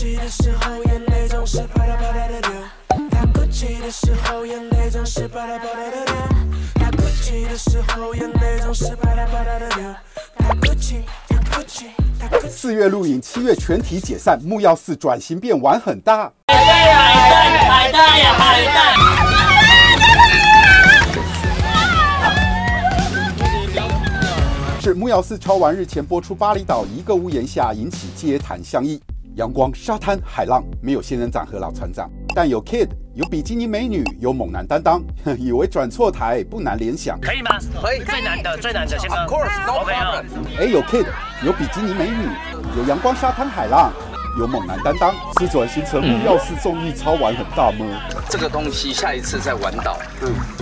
气的时候，眼泪总是啪嗒啪嗒的流。他哭泣的时候，眼泪总是啪嗒啪嗒的流。他哭泣的时候，眼泪总是啪嗒啪嗒的流。他哭泣，他哭泣，他哭泣。四月录影，七月全体解散，木曜四转型变玩很大。海带呀海带，海带呀海带。是木曜四超玩日前播出，巴厘岛一个屋檐下引起街谈相议，阳光、沙滩、海浪，没有仙人掌和老船长，但有 Kid，有比基尼美女，有猛男担当，以为转错台，不难联想。可以吗？可以最难的，最难的，先生。Of course, no problem. 哎，有 Kid，有比基尼美女，有阳光、沙滩、海浪，有猛男担当，是转型成木曜四综艺超玩很大吗？这个东西下一次再玩岛，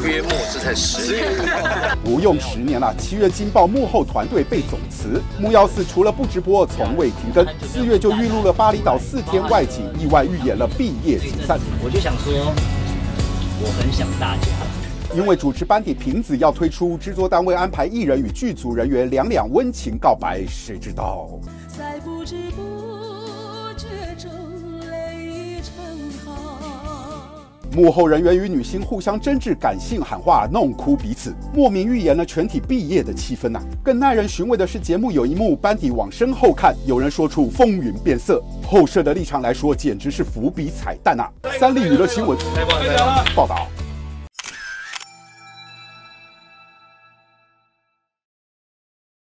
约莫是在十年。不用十年了，七月惊爆幕后团队被总辞，木曜四除了不直播，从未停更。四月就预录了巴厘岛四天外景，意外预演了毕业解散。我就想说，我很想大家。因为主持班底瓶子要推出，制作单位安排艺人与剧组人员两两温情告白，谁知道？在不知不。幕后人员与女星互相争执，感性喊话，弄哭彼此，莫名预言了全体毕业的气氛呐、更耐人寻味的是，节目有一幕班底往身后看，有人说出风云变色，后设的立场来说，简直是伏笔彩蛋呐、三立娱乐新闻。报道。